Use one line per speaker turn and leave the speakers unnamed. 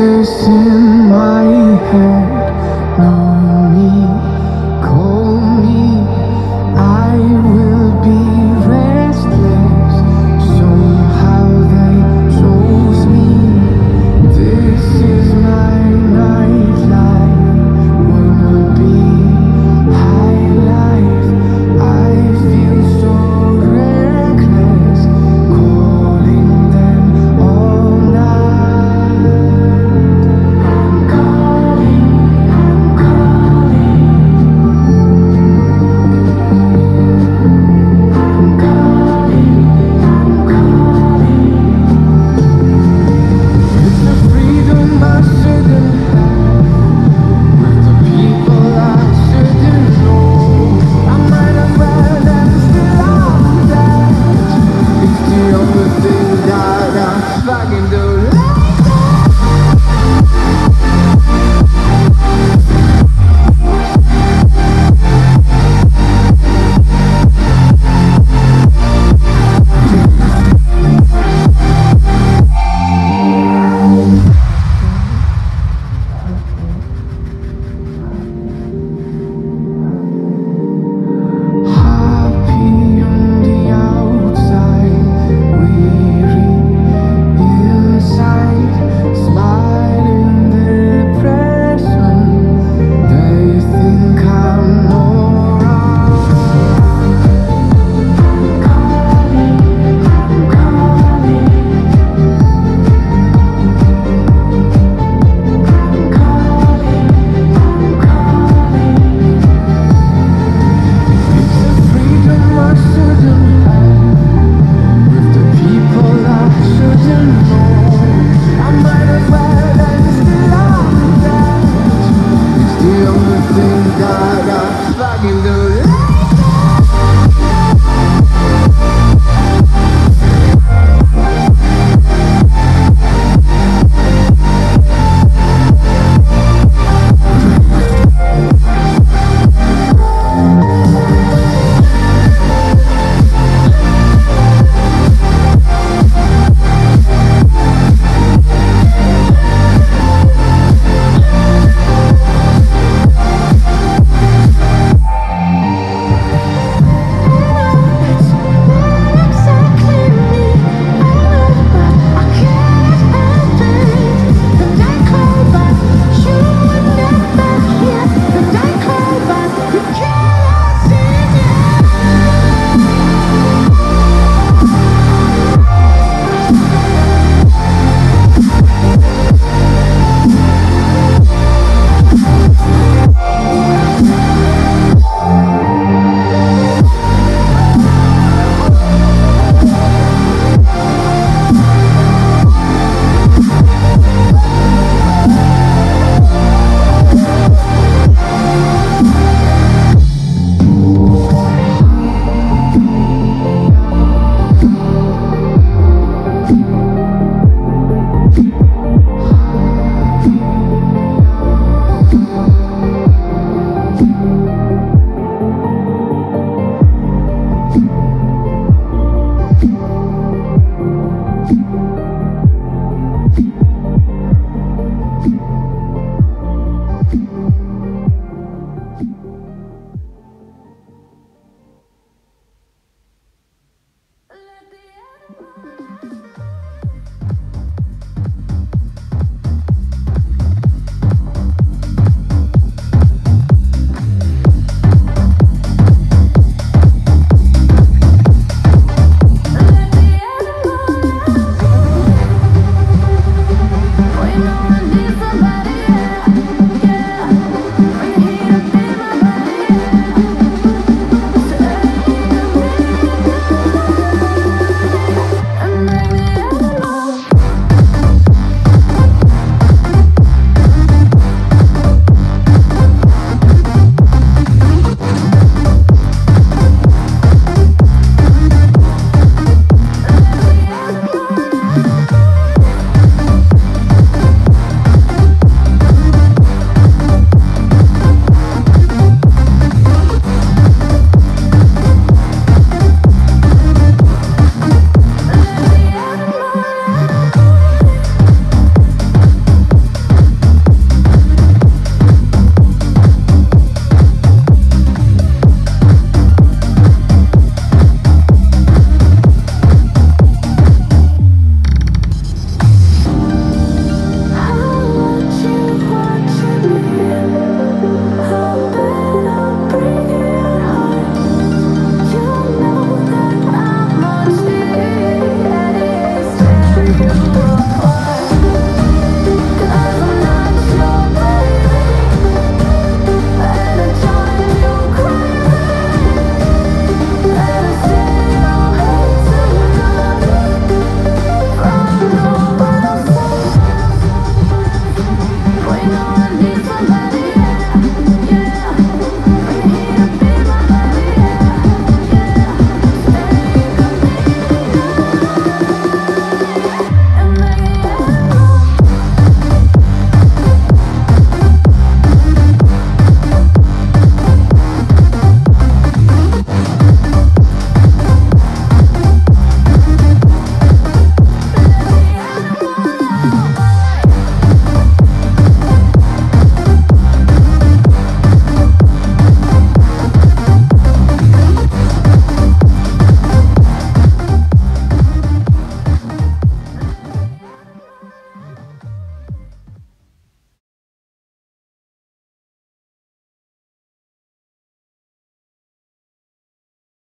voices in my head.